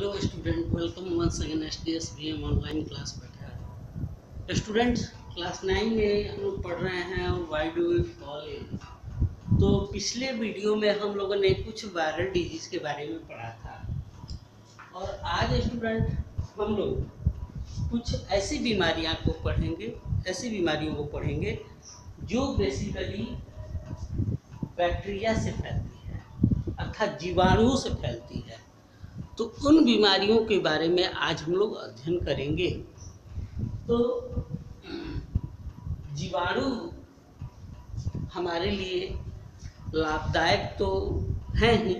Hello student welcome once again S D S B M online class बैठा है। Student class nine में हम लोग पढ़ रहे हैं why do we fall in तो पिछले वीडियो में हम लोगों ने कुछ वायरल डिज़ीज़ के बारे में पढ़ा था। और आज स्टूडेंट, हम लोग कुछ ऐसी बीमारियाँ को पढ़ेंगे, ऐसी बीमारियों को पढ़ेंगे जो बेसिकली बैक्टीरिया से फैलती है, अर्थात जीवाणुओं से फैलती है। तो उन बीमारियों के बारे में आज हम लोग अध्ययन करेंगे। तो जीवाणु हमारे लिए लाभदायक तो हैं ही,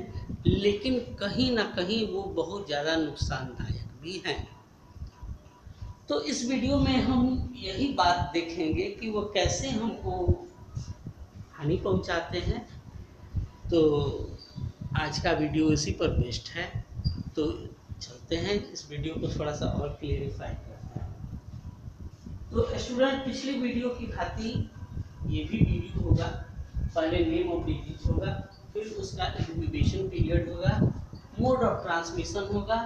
लेकिन कहीं ना कहीं वो बहुत ज़्यादा नुकसानदायक भी हैं। तो इस वीडियो में हम यही बात देखेंगे कि वो कैसे हमको हानि पहुंचाते हैं। तो आज का वीडियो इसी पर बेस्ट है। तो चलते हैं, इस वीडियो को थोड़ा सा और क्लियरिफाई करते हैं। तो स्टूडेंट पिछली वीडियो की भांति ये भी वीडियो होगा। पहले नेम ऑफ़ डिज़ीज़ होगा, फिर उसका इंक्यूबेशन पीरियड होगा मोड ऑफ़ ट्रांसमिशन होगा,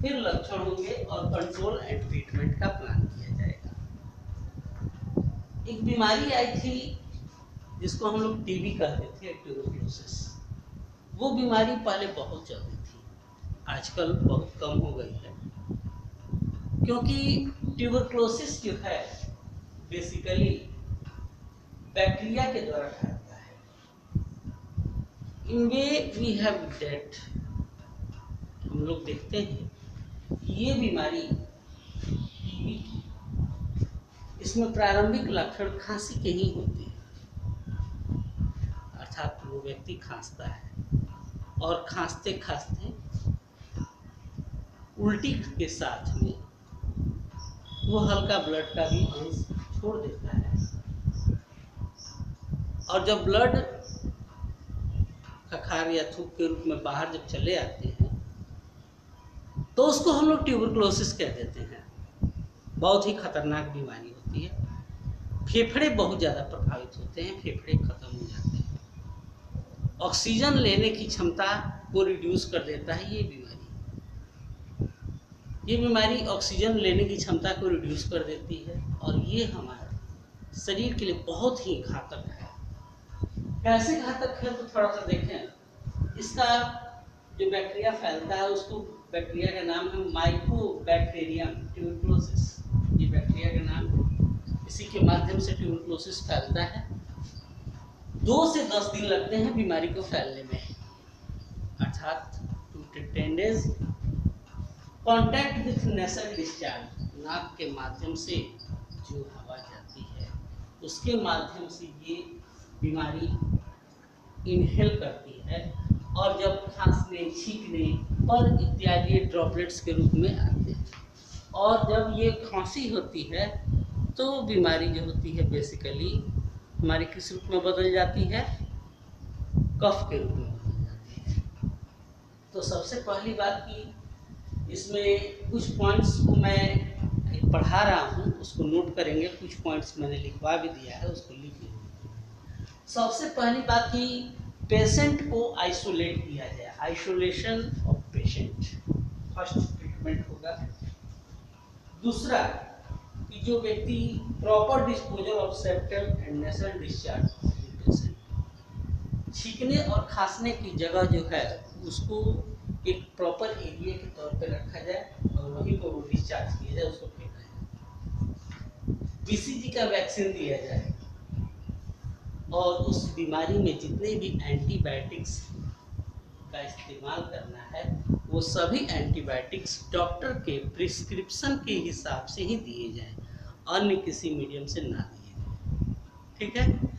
फिर लक्षण होंगे और कंट्रोल एंड ट्रीटमेंट का प्लान किया जाएगा। एक बीमारी आई थी, जिसको हम लोग टीबी कहते थे वो बीमारी पहले बहुत चलती आजकल बहुत कम हो गई है। क्योंकि ट्यूबरक्लोसिस जो है बेसिकली बैक्टीरिया के द्वारा फैलता है। In way we have date हम लोग देखते हैं, ये बीमारी इसमें प्रारंभिक लक्षण खांसी के ही होते हैं। अर्थात वो व्यक्ति खांसता है और खांसते खांसते उल्टी के साथ में वो हल्का ब्लड का भी अंश छोड़ देता है। और जब ब्लड खखार या थूक के रूप में बाहर जब चले आते हैं तो उसको हम लोग ट्यूबरक्लोसिस कह देते हैं। बहुत ही खतरनाक बीमारी होती है। फेफड़े बहुत ज़्यादा प्रभावित होते हैं, फेफड़े खत्म हो जाते हैं। ऑक्सीजन लेने की क्षमता को रिड्यूस कर देता है ये बीमारी। ये बीमारी ऑक्सीजन लेने की क्षमता को रिड्यूस कर देती है और ये हमारे शरीर के लिए बहुत ही घातक है। कैसे घातक है तो थोड़ा सा देखें। इसका जो बैक्टीरिया फैलता है, उसको बैक्टीरिया का नाम है माइकोबैक्टीरियम ट्यूबरक्लोसिस ये बैक्टीरिया का नाम है। इसी के माध्यम से ट्यूबरक्लोसिस फैलता है। दो से दस दिन लगते हैं बीमारी को फैलने में। अर्थात two ten days contact with nasal discharge नाक के माध्यम से जो हवा जाती है, उसके माध्यम से ये बीमारी इनहेल करती है और जब खांसने, छींकने पर इत्यादि ड्रॉपलेट्स के रूप में आते हैं। और जब ये खांसी होती है तो बीमारी जो होती है बेसिकली हमारी किस रूप में बदल जाती है? कफ के रूप में बदल जाती है। तो सबसे पहली बात की इसमें कुछ पॉइंट्स को मैं पढ़ा रहा हूँ, उसको नोट करेंगे, कुछ पॉइंट्स मैंने लिखवा भी दिया है, उसको लिख लेंगे। सबसे पहली बात की पेशेंट को आइसोलेट किया जाए। Isolation of patient first treatment होगा। दूसरा, कि जो व्यक्ति proper disposal of septal and nasal discharge patient छींकने और खांसने की जगह जो है, उसको एक प्रॉपर एरिया के तौर पे रखा जाए और वहीं पर वो डिस्चार्ज किया जाए, उसको फेंका जाए। बीसीजी का वैक्सीन दिया जाए। और उस बीमारी में जितने भी एंटीबायोटिक्स का इस्तेमाल करना है, वो सभी एंटीबायोटिक्स डॉक्टर के प्रिस्क्रिप्शन के हिसाब से ही दिए जाएँ। अन्य किसी मीडियम से ना दिए जाए। ठीक है?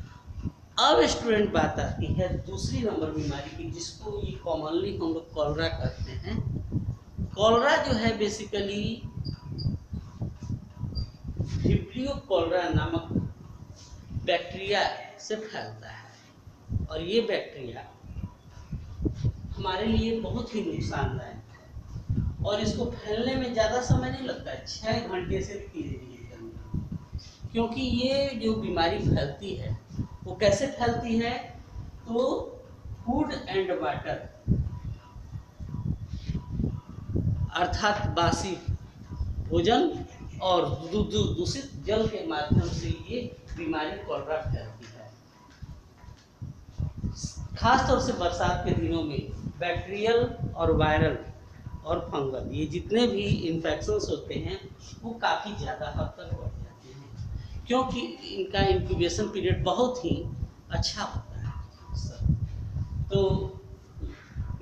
अब स्टूडेंट बात आती है दूसरी नंबर बीमारी की, जिसको ये कॉमनली हम लोग कॉलरा कहते हैं। कॉलरा जो है बेसिकली विब्रियो कॉलरा नामक बैक्टीरिया से फैलता है। और ये बैक्टीरिया हमारे लिए बहुत ही नुकसानदायक है। और इसको फैलने में ज़्यादा समय नहीं लगता है छः घंटे से धीरे धीरे करने क्योंकि ये जो बीमारी फैलती है कैसे फैलती है? तो फ़ूड एंड वाटर। अर्थात बासी भोजन और दूषित जल के माध्यम से ये बीमारी कॉलरा फैलती है। खास तौर से बरसात के दिनों में बैक्टीरियल और वायरल और फंगल, ये जितने भी इन्फेक्शंस होते हैं, वो काफ़ी ज़्यादा हद तक बढ़ जाते हैं क्योंकि इनका इंक्यूबेशन पीरियड बहुत ही अच्छा होता है। तो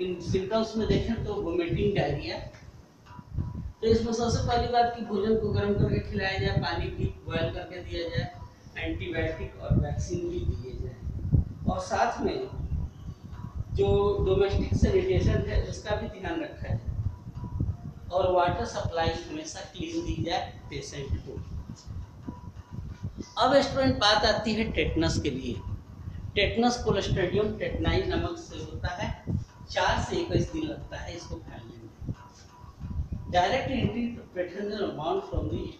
इन सिम्टम्स में देखें तो वोमिटिंग डायरिया तो इसमें सबसे पहली बात कि भोजन को गर्म करके खिलाया जाए, पानी भी बॉयल करके दिया जाए एंटीबायोटिक और वैक्सीन भी दिए जाए। और साथ में जो डोमेस्टिक सैनिटेशन है उसका भी ध्यान रखा जाए। और वाटर सप्लाई हमेशा क्लीन दी जाए पेशेंट को। अब स्टूडेंट बात आती है टेटनस के लिए। टेटनस कोलेस्ट्रेडियम टेटनाई नमक से होता है। चार से इक्कीस दिन लगता है इसको फैलने में। Direct entry amount from the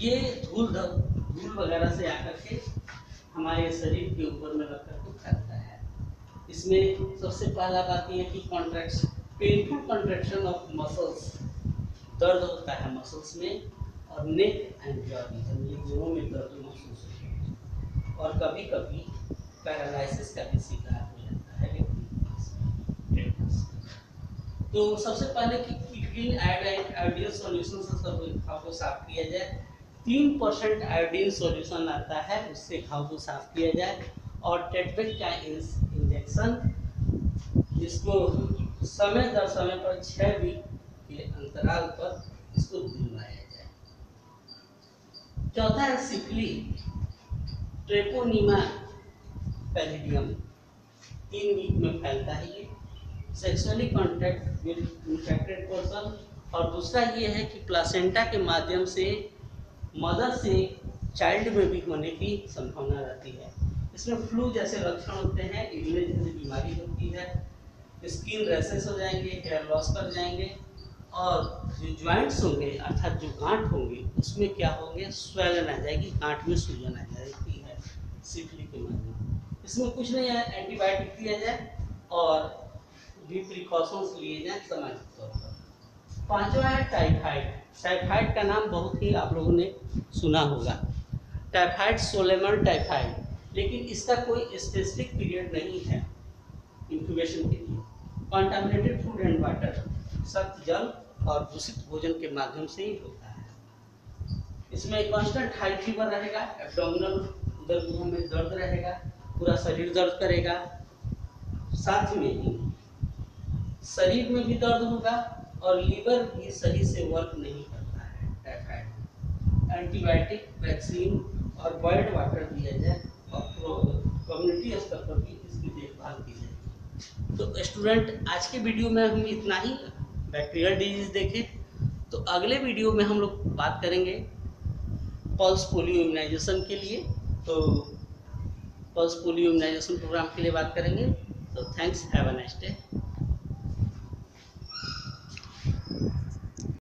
ये धूल धूल वगैरह से आकर के हमारे शरीर के ऊपर में रख करके फैलता है। इसमें सबसे पहला बात यह कि contraction painful contraction of muscles दर्द होता है मसल्स में। और नेक दोनों में दर्द महसूस होता है और कभी कभी पैरालिसिस का भी शिकार हो जाता है तो सबसे पहले कि क्लीन आयोडाइन आयोडीन सॉल्यूशन से सब घाव को साफ़ किया जाए। तीन परसेंट आयोडीन सॉल्यूशन आता है, उससे घाव को साफ़ किया जाए। और टेटवेक का इंजेक्शन इसको समय दर समय पर छः वीक के अंतराल पर इसको दिलवाया चौथा है सिकली, ट्रेपोनीमा पैलिडियम। तीन वीक में फैलता है ये। Sexually contact with infected person. और दूसरा ये है कि प्लासेंटा के माध्यम से मदर से चाइल्ड में भी होने की संभावना रहती है। इसमें फ्लू जैसे लक्षण होते हैं इलनेस जैसी बीमारी होती है, स्किन रेसेस हो जाएँगे हेयर लॉस कर जाएँगे। और जो ज्वाइंट्स होंगे, अर्थात जो गांठ होंगे, उसमें क्या होंगे? स्वेलन आ जाएगी, गांठ में सूजन आ जाती है सिफली के माध्यम इसमें कुछ नहीं है एंटीबायोटिक दिया जाए और भी प्रिकॉशंस लिए जाए सामाजिक तौर पर। पांचवा है टाइफाइड टाइफाइड का नाम बहुत ही आप लोगों ने सुना होगा। टाइफाइड सोलेमन टाइफाइड लेकिन इसका कोई स्पेसिफिक पीरियड नहीं है इंक्यूबेशन के लिए। कॉन्टामिनेटेड फ़ूड एंड वाटर सख्त जल और दूषित भोजन के माध्यम से ही होता है। इसमें कांस्टेंट हाई फीवर रहेगा एब्डोमिनल उधर मुँह में दर्द रहेगा, पूरा शरीर दर्द करेगा। साथ में ही शरीर में भी दर्द होगा और लीवर भी सही से वर्क नहीं करता है। टाइफाइड एंटीबायोटिक वैक्सीन और बॉइल्ड वाटर दिया जाए और कम्युनिटी स्तर पर भी इसकी देखभाल की जाए। तो स्टूडेंट आज के वीडियो में हम इतना ही। बैक्टीरियल डिज़ीज़ देखें। तो अगले वीडियो में हम लोग बात करेंगे पल्स पोलियो इम्यूनाइजेशन के लिए। तो पल्स पोलियो इम्यूनाइजेशन प्रोग्राम के लिए बात करेंगे। तो thanks have a nice day